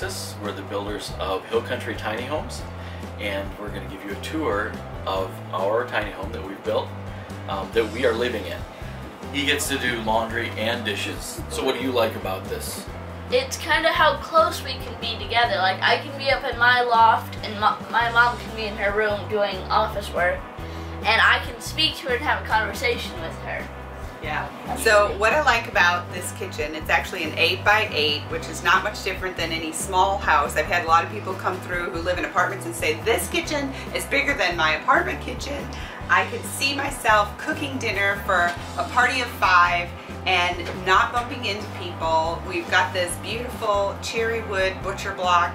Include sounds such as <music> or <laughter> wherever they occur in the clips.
Texas. We're the builders of Hill Country Tiny Homes, and we're going to give you a tour of our tiny home that we've built um, that we are living in. He gets to do laundry and dishes. So what do you like about this? It's kind of how close we can be together. Like I can be up in my loft and my mom can be in her room doing office work and I can speak to her and have a conversation with her. Yeah. So what I like about this kitchen, it's actually an 8 by 8 which is not much different than any small house. I've had a lot of people come through who live in apartments and say, this kitchen is bigger than my apartment kitchen. I could see myself cooking dinner for a party of five and not bumping into people. We've got this beautiful cherry wood butcher block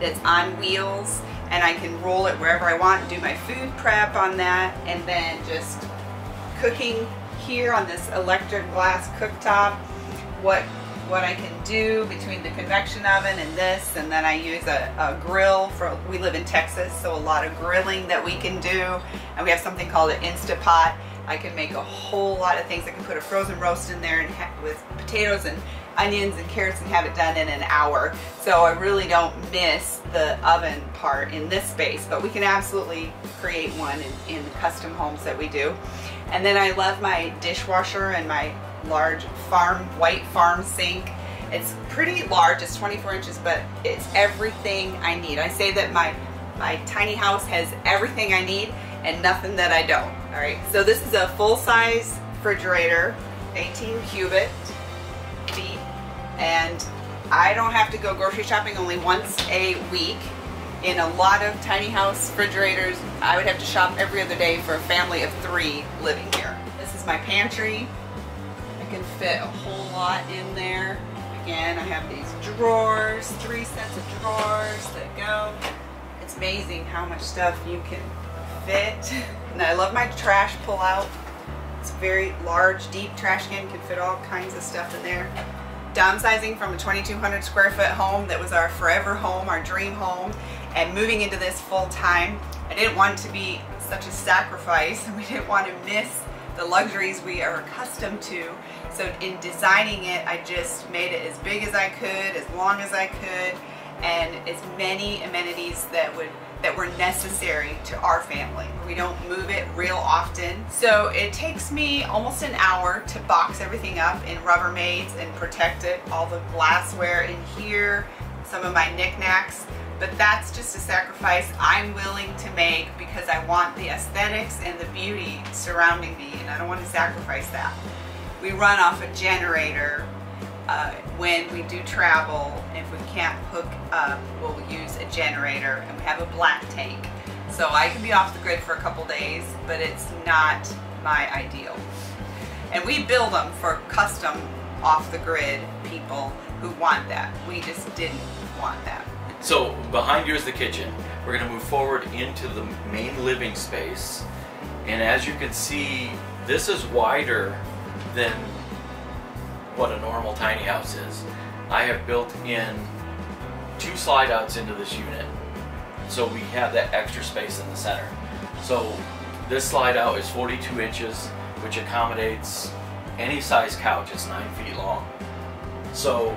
that's on wheels and I can roll it wherever I want and do my food prep on that and then just cooking here on this electric glass cooktop what what I can do between the convection oven and this and then I use a, a, grill for we live in Texas so a lot of grilling that we can do. And we have something called an Instapot I can make a whole lot of things I can put a frozen roast in there and with potatoes and onions and carrots and have it done in an hour so I really don't miss the oven part in this space but we can absolutely create one in, in the custom homes that we do and then I love my dishwasher and my large farm, white farm sink. It's pretty large, it's 24 inches, but it's everything I need. I say that my, my tiny house has everything I need and nothing that I don't. All right, so this is a full-size refrigerator, 18 cubit feet, and I don't have to go grocery shopping only once a week in a lot of tiny house refrigerators, I would have to shop every other day for a family of three living here. This is my pantry. I can fit a whole lot in there. Again, I have these drawers, three sets of drawers that go. It's amazing how much stuff you can fit. <laughs> I love my trash pull out. It's very large, deep trash can, can fit all kinds of stuff in there downsizing from a 2200 square foot home that was our forever home, our dream home, and moving into this full time. I didn't want to be such a sacrifice and <laughs> we didn't want to miss the luxuries we are accustomed to. So in designing it, I just made it as big as I could, as long as I could, and as many amenities that would that were necessary to our family. We don't move it real often. So it takes me almost an hour to box everything up in Rubbermaids and protect it, all the glassware in here, some of my knickknacks but that's just a sacrifice I'm willing to make because I want the aesthetics and the beauty surrounding me and I don't want to sacrifice that. We run off a generator uh, when we do travel. If we can't hook up, we'll use a generator and we have a black tank. So I can be off the grid for a couple days, but it's not my ideal. And we build them for custom off the grid people who want that. We just didn't want that. So behind you is the kitchen. We're going to move forward into the main living space. And as you can see, this is wider than what a normal tiny house is. I have built in two slide outs into this unit. So we have that extra space in the center. So this slide out is 42 inches, which accommodates any size couch. It's nine feet long. So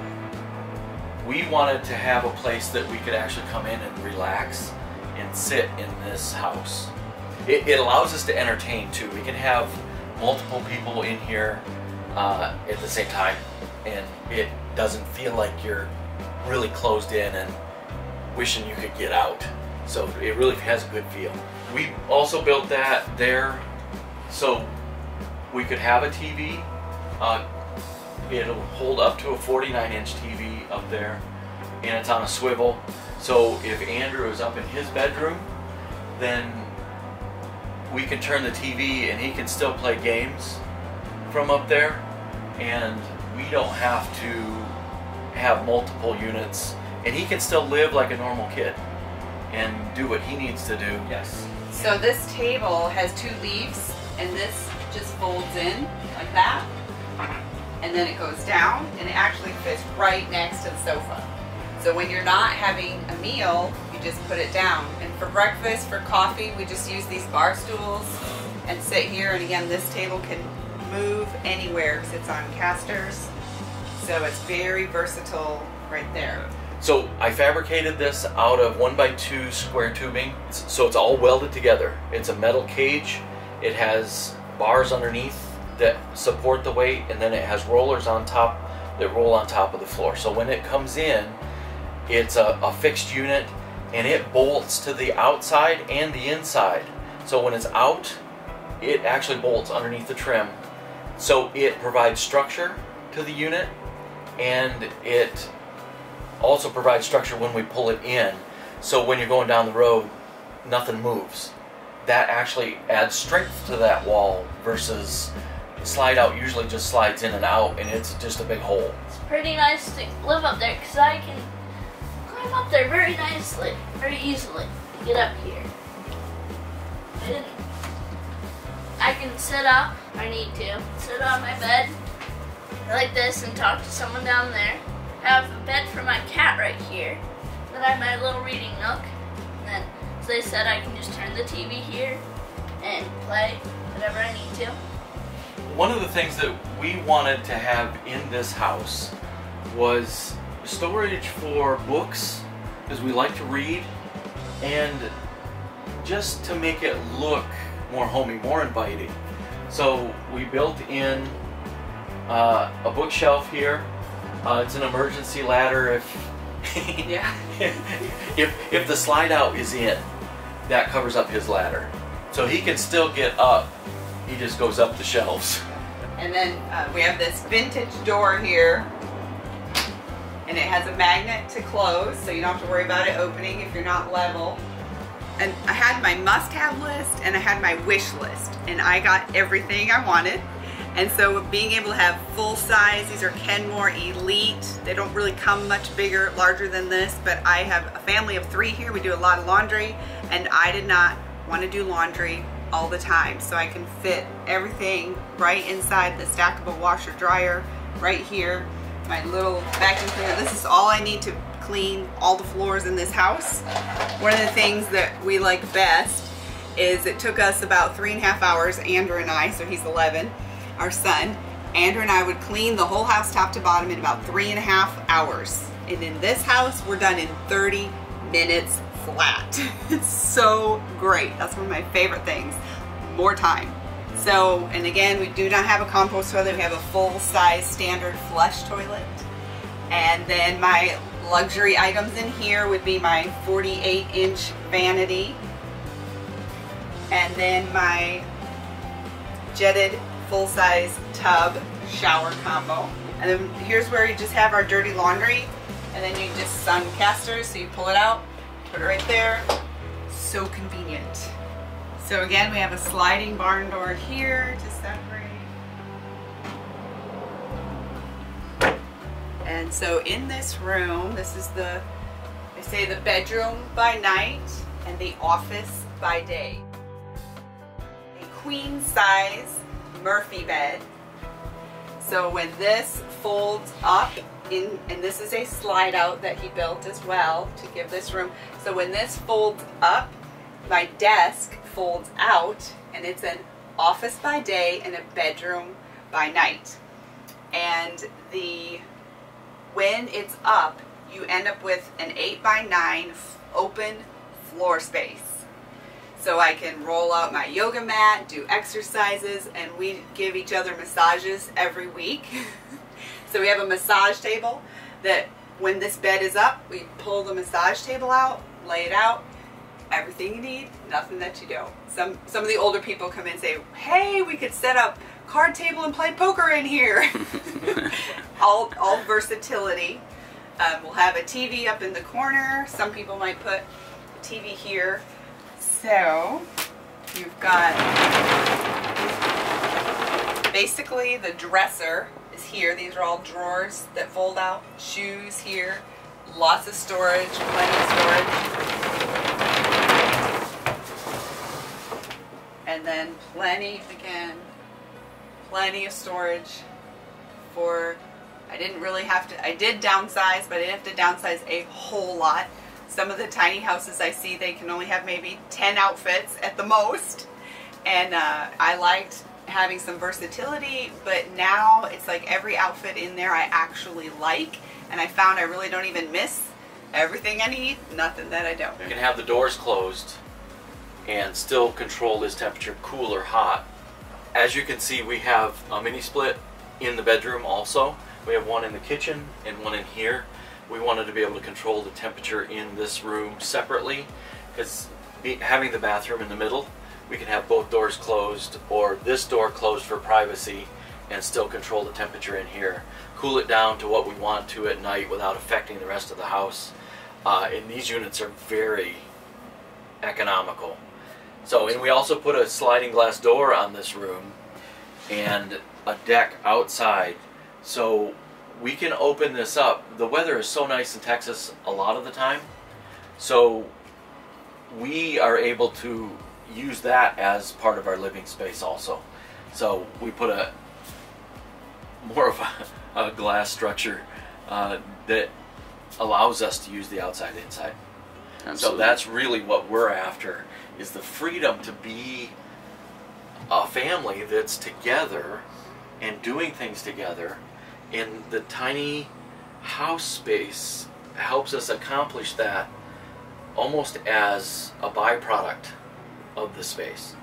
we wanted to have a place that we could actually come in and relax and sit in this house. It, it allows us to entertain too. We can have multiple people in here uh, at the same time and it doesn't feel like you're really closed in and wishing you could get out. So it really has a good feel. We also built that there so we could have a TV. Uh, it'll hold up to a 49 inch TV up there and it's on a swivel. So if Andrew is up in his bedroom, then we can turn the TV and he can still play games from up there and we don't have to have multiple units and he can still live like a normal kid and do what he needs to do. Yes. So this table has two leaves and this just folds in like that and then it goes down and it actually fits right next to the sofa. So when you're not having a meal, you just put it down. And for breakfast, for coffee, we just use these bar stools and sit here. And again, this table can move anywhere because it's on casters. So it's very versatile right there. So I fabricated this out of one by two square tubing. So it's all welded together. It's a metal cage. It has bars underneath that support the weight, and then it has rollers on top that roll on top of the floor. So when it comes in, it's a, a fixed unit and it bolts to the outside and the inside. So when it's out, it actually bolts underneath the trim. So it provides structure to the unit and it also provides structure when we pull it in. So when you're going down the road, nothing moves. That actually adds strength to that wall versus slide out usually just slides in and out and it's just a big hole. It's pretty nice to live up there because I can climb up there very nicely, very easily. Get up here. I. I can sit up. I need to sit on my bed like this and talk to someone down there. I have a bed for my cat right here. Then I have my little reading nook. And then, as they said, I can just turn the TV here and play whatever I need to. One of the things that we wanted to have in this house was storage for books because we like to read and just to make it look more homey, more inviting. So we built in uh, a bookshelf here. Uh, it's an emergency ladder if <laughs> Yeah. if if the slide out is in, that covers up his ladder. So he can still get up. He just goes up the shelves. And then uh, we have this vintage door here. And it has a magnet to close, so you don't have to worry about it opening if you're not level. And I had my must-have list and I had my wish list. And I got everything I wanted. And so being able to have full size, these are Kenmore Elite. They don't really come much bigger, larger than this, but I have a family of three here. We do a lot of laundry and I did not want to do laundry all the time. So I can fit everything right inside the stackable washer dryer right here. My little vacuum cleaner. This is all I need to clean all the floors in this house. One of the things that we like best is it took us about three and a half hours, Andrew and I, so he's 11, our son. Andrew and I would clean the whole house top to bottom in about three and a half hours. And in this house, we're done in 30 minutes flat. <laughs> It's so great. That's one of my favorite things. More time. So, and again, we do not have a compost toilet. We have a full-size standard flush toilet. And then my luxury items in here would be my 48 inch vanity. And then my jetted full-size tub shower combo. And then here's where you just have our dirty laundry. And then you just sun casters, so you pull it out, put it right there. So convenient. So again, we have a sliding barn door here to separate. And so in this room, this is the, I say the bedroom by night and the office by day. A queen size Murphy bed. So when this folds up in, and this is a slide out that he built as well to give this room. So when this folds up, my desk folds out and it's an office by day and a bedroom by night. And the when it's up, you end up with an 8 by 9 open floor space. So I can roll out my yoga mat, do exercises, and we give each other massages every week. <laughs> so we have a massage table that when this bed is up, we pull the massage table out, lay it out, everything you need, nothing that you don't. Some some of the older people come in and say, "Hey, we could set up card table and play poker in here." <laughs> all all versatility. Um, we'll have a TV up in the corner. Some people might put a TV here. So you've got basically the dresser is here. These are all drawers that fold out. Shoes here. Lots of storage, plenty of storage. And then plenty, again, plenty of storage for, I didn't really have to, I did downsize, but I didn't have to downsize a whole lot. Some of the tiny houses I see, they can only have maybe 10 outfits at the most. And uh, I liked having some versatility, but now it's like every outfit in there I actually like, and I found I really don't even miss everything I need, nothing that I don't. You can have the doors closed and still control this temperature, cool or hot. As you can see, we have a mini split in the bedroom also. We have one in the kitchen and one in here. We wanted to be able to control the temperature in this room separately because having the bathroom in the middle, we can have both doors closed or this door closed for privacy and still control the temperature in here. Cool it down to what we want to at night without affecting the rest of the house. Uh, and these units are very economical. So, and we also put a sliding glass door on this room and a deck outside. So we can open this up. The weather is so nice in Texas a lot of the time. So we are able to use that as part of our living space also. So we put a more of a, a glass structure uh, that allows us to use the outside inside. Absolutely. So that's really what we're after is the freedom to be a family that's together and doing things together and the tiny house space helps us accomplish that almost as a byproduct of the space.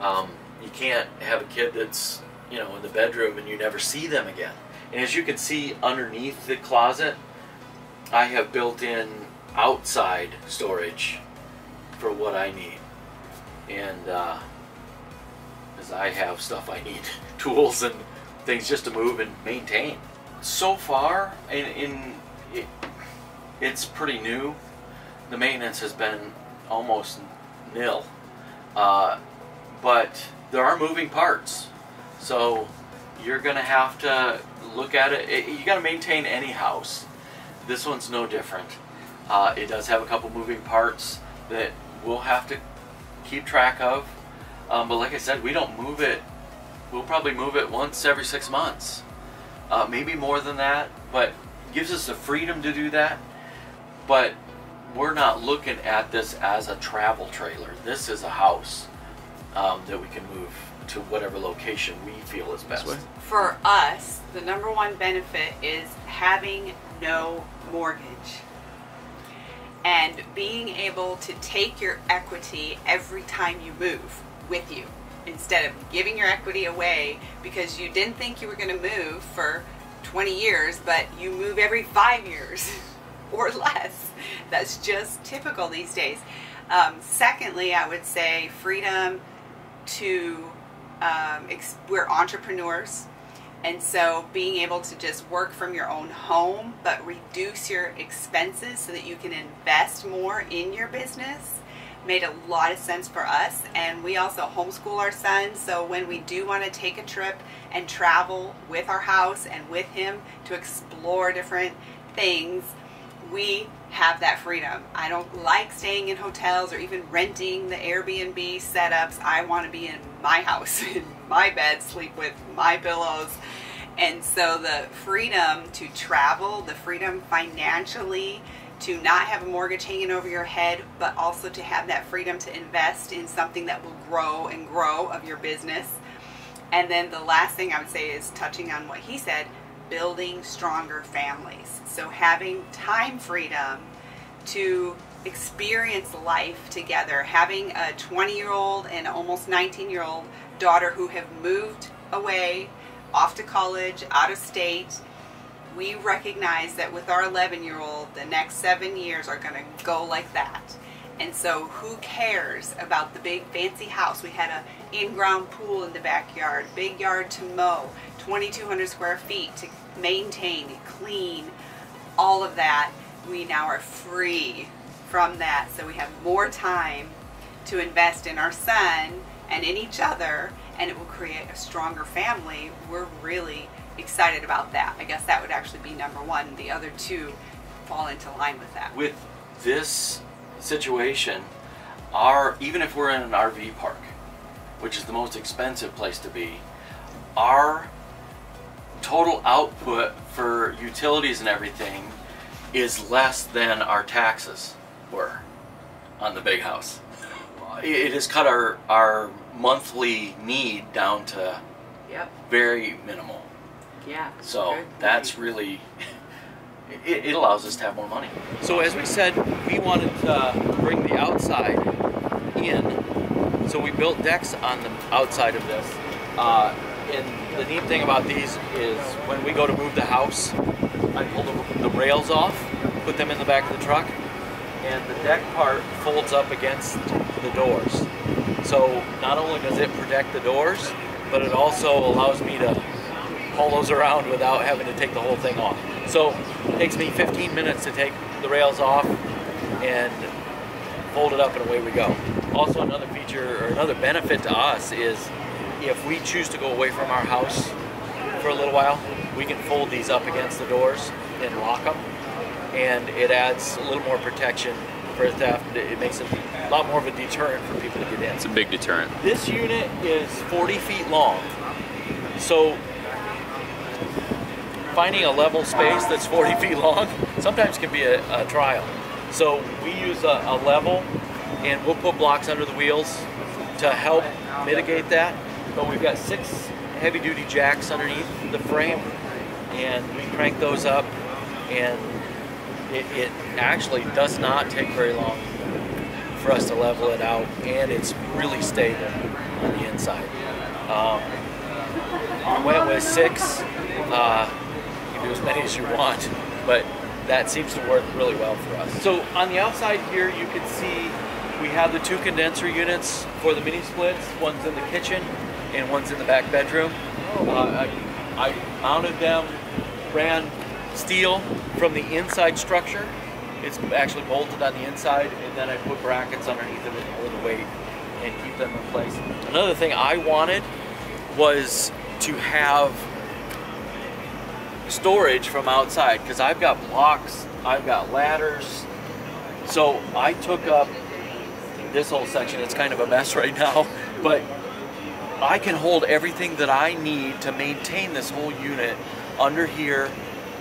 Um, you can't have a kid that's you know in the bedroom and you never see them again. And as you can see underneath the closet, I have built in outside storage for what I need. And uh, as I have stuff I need, <laughs> tools and things just to move and maintain. So far, in, in it, it's pretty new. The maintenance has been almost nil. Uh, but there are moving parts. So you're to have to look at it. it you got to maintain any house. This one's no different. Uh, it does have a couple moving parts that we'll have to keep track of. Um, but like I said, we don't move it. We'll probably move it once every six months, uh, maybe more than that. But gives us the freedom to do that. But we're not looking at this as a travel trailer. This is a house um, that we can move to whatever location we feel is best. For us, the number one benefit is having no mortgage and being able to take your equity every time you move with you instead of giving your equity away because you didn't think you were going to move for 20 years, but you move every five years <laughs> or less. That's just typical these days. Um, secondly, I would say freedom to, um, we're entrepreneurs. And so being able to just work from your own home, but reduce your expenses so that you can invest more in your business made a lot of sense for us. And we also homeschool our son. So when we do want to take a trip and travel with our house and with him to explore different things, we have that freedom. I don't like staying in hotels or even renting the Airbnb setups. I want to be in my house, <laughs> in my bed, sleep with my pillows. And so the freedom to travel, the freedom financially to not have a mortgage hanging over your head, but also to have that freedom to invest in something that will grow and grow of your business. And then the last thing I would say is touching on what he said, building stronger families. So having time freedom to experience life together, having a 20 year old and almost 19 year old daughter who have moved away, off to college, out of state. We recognize that with our 11 year old, the next seven years are going to go like that. And so, who cares about the big fancy house? We had a in-ground pool in the backyard, big yard to mow, 2,200 square feet to maintain, clean, all of that. We now are free from that, so we have more time to invest in our son and in each other, and it will create a stronger family. We're really excited about that. I guess that would actually be number one. The other two fall into line with that. With this situation, our even if we're in an RV park, which is the most expensive place to be, our total output for utilities and everything is less than our taxes were on the big house. it has cut our our monthly need down to Yep. very minimal. Yeah. So Good. that's really, <laughs> it, it allows us to have more money. So as we said, we wanted to bring the outside in. So we built decks on the outside of this. Uh, and the neat thing about these is when we go to move the house, I pull the, the rails off, put them in the back of the truck, and the deck part folds up against the doors. So not only does it protect the doors, but it also allows me to haul those around without having to take the whole thing off. So it takes me 15 minutes to take the rails off and fold it up and away we go. Also another feature or another benefit to us is if we choose to go away from our house for a little while, we can fold these up against the doors and lock them and it adds a little more protection for theft. It makes it a lot more of a deterrent for people to get in. It's a big deterrent. This unit is 40 feet long, so finding a level space that's <laughs> 40 feet long sometimes can be a, a trial. So we use a, a level, and we'll put blocks under the wheels to help mitigate that. But we've got six heavy-duty jacks underneath the frame, and we crank those up, and it, it actually does not take very long for us to level it out, and it's really stable on the inside. Um, we went with six. Uh, can do as many as you want, but that seems to work really well for us. So on the outside here, you can see we have the two condenser units for the mini splits. One's in the kitchen and one's in the back bedroom. Uh, I, I mounted them, ran steel from the inside structure. It's actually bolted on the inside, and then I put brackets underneath it and hold the weight and keep them in place. Another thing I wanted was to have storage from outside because I've got blocks, I've got ladders. So I took up this whole section. It's kind of a mess right now, <laughs> but I can hold everything that I need to maintain this whole unit under here,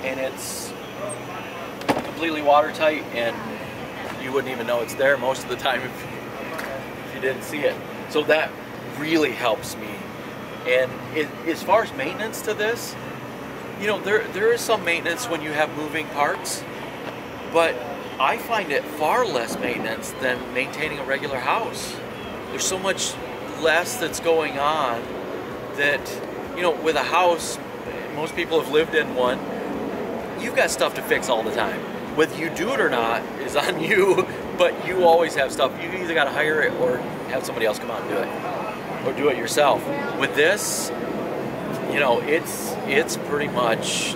and it's completely watertight, and you wouldn't even know it's there most of the time <laughs> if, if you didn't see it. So that really helps me. And it, as far as maintenance to this, you know, there there is some maintenance when you have moving parts, but I find it far less maintenance than maintaining a regular house. There's so much less that's going on that, you know, with a house, most people have lived in one, you've got stuff to fix all the time. Whether you do it or not is <laughs> on you, but you always have stuff. You either got to hire it or have somebody else come out and do it, or do it yourself. With this, you know, it's it's pretty much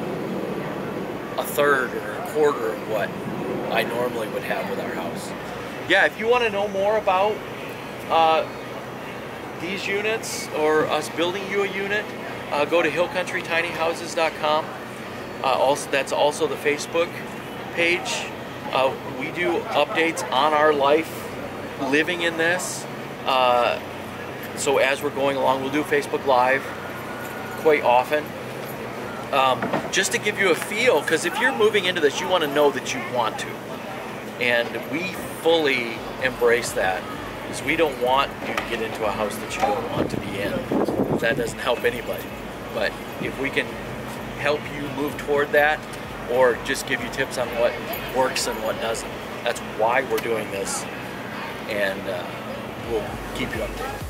a third or a quarter of what I normally would have with our house. Yeah, if you want to know more about uh, these units or us building you a unit, uh, go to hillcountrytinyhouses.com. Uh, also, that's also the Facebook page. Uh, we do updates on our life living in this. Uh, so as we're going along, we'll do Facebook Live quite often. Um, just to give you a feel, because if you're moving into this, you want to know that you want to. And we fully embrace that. Because we don't want you to get into a house that you don't want to be in. That doesn't help anybody. But if we can help you move toward that, or just give you tips on what works and what doesn't, that's why we're doing this. And uh, we'll keep you updated.